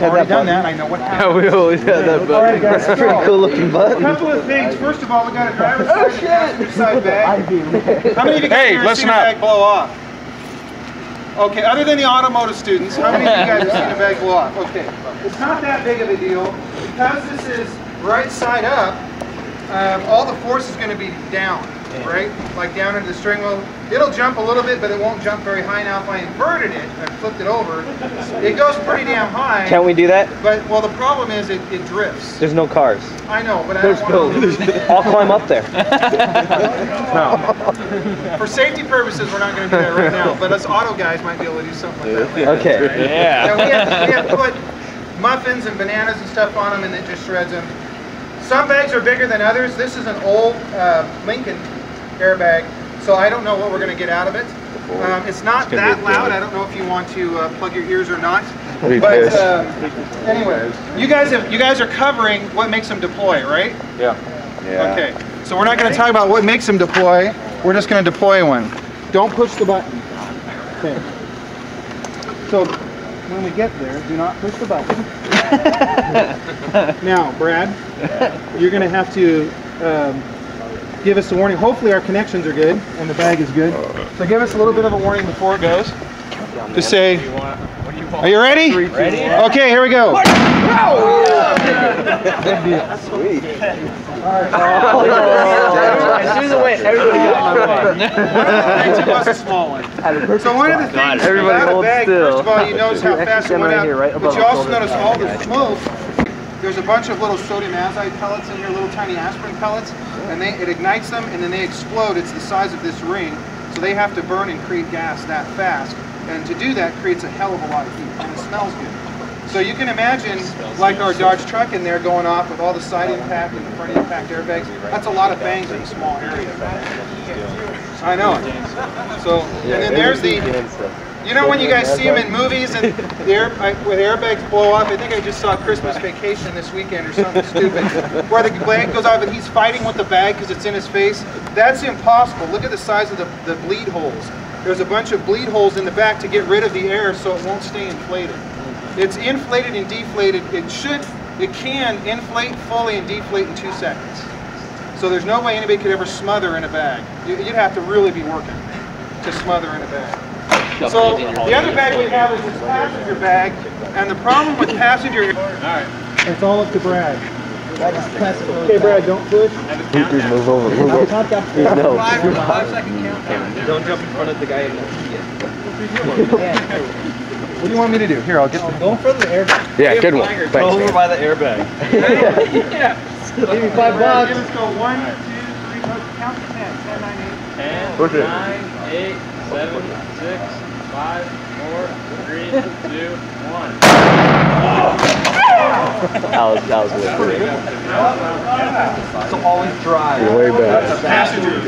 always I've had already that done button. that. I know what Yeah, we always had that All right, guys, That's a pretty cool looking A couple of things. First of all, we got a driver's side and passenger side bag. How many of you guys Hey, have ever listen seen a up. bag blow off? Okay, other than the automotive students, how many of you guys have seen a bag blow off? Okay, it's not that big of a deal because this is right side up. Um, all the force is going to be down, right? Like down into the string well. It'll jump a little bit, but it won't jump very high. Now, if I inverted it, I flipped it over, it goes pretty damn high. Can't we do that? But well, the problem is it, it drifts. There's no cars. I know, but I don't want to. I'll climb up there. no. For safety purposes, we're not going to do that right now. But us auto guys might be able to do something like that. later. Okay. Yeah, we have, we have put muffins and bananas and stuff on them, and it just shreds them. Some bags are bigger than others. This is an old uh, Lincoln airbag, so I don't know what we're going to get out of it. Um, it's not that loud. I don't know if you want to uh, plug your ears or not. But pissed. uh, anyway, you guys have you guys are covering what makes them deploy, right? Yeah. Yeah. Okay. So we're not going to talk about what makes them deploy. We're just going to deploy one. Don't push the button. Okay. So when we get there, do not push the button. now, Brad, you're going to have to um, give us a warning. Hopefully our connections are good and the bag is good. So give us a little bit of a warning before it goes. To say, are you ready? Ready. Okay, here we go. Sweet. As soon as it went, everybody got was a small one. So one of the things Everybody about a bag, still. first of all, you notice how fast it went right out, here, right but you also notice all the smoke. There's a bunch of little sodium azide pellets in here, little tiny aspirin pellets, and they, it ignites them and then they explode. It's the size of this ring, so they have to burn and create gas that fast. And to do that creates a hell of a lot of heat, and it smells good. So you can imagine, like our Dodge truck in there going off with all the side impact and the front impact airbags. That's a lot of bangs in a small area. I know. So, and then there's the, you know when you guys see them in movies and the air, where the airbags blow off? I think I just saw Christmas Vacation this weekend or something stupid, where the bag goes off and he's fighting with the bag because it's in his face. That's impossible. Look at the size of the, the bleed holes. There's a bunch of bleed holes in the back to get rid of the air so it won't stay inflated. It's inflated and deflated. It should, it can inflate fully and deflate in two seconds. So there's no way anybody could ever smother in a bag. You- You'd have to really be working to smother in a bag. So the other bag we have is this passenger bag, and the problem with passenger. All right. It's all up to Brad. Okay, Brad, don't push. Please move over. Move over. No. Don't jump in front of the guy in the What do you want me to do? Here, I'll get. Go in front of the airbag. Yeah, good one. Thanks, Go over by the airbag. Give me five bucks. give us go one, two, three, oh, count to ten. Ten, nine, eight. Ten, Push it. nine, eight, seven, six, five, four, three, two, one. That was, that was way cool. So always drive. You're way back. Passenger.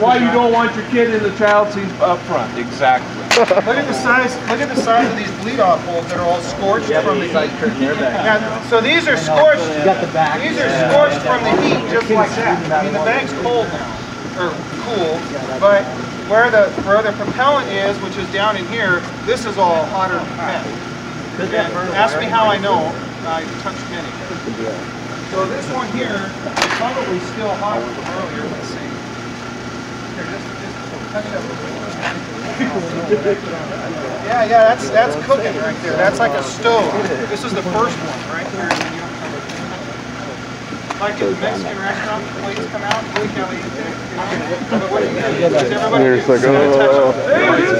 Why you don't want your kid in the child seat up front? Exactly. Look at the size. Look at the size of these bleed off holes that are all scorched from the heat. Yeah, so these are scorched. Got the back. These are scorched from the heat, just like that. I mean, the bag's cold now, or cool, but where the where the propellant is, which is down in here, this is all hotter than. And ask me how I know. I touched many. So this one here is probably still hot from earlier. Let's see. Here, just, just touch up. Yeah, yeah, that's that's cooking right there. That's like a stove. This is the first one, right here. Like in the Mexican restaurant, the plates come out, muy caliente, you know? But what do you everybody You're like, touch oh. up?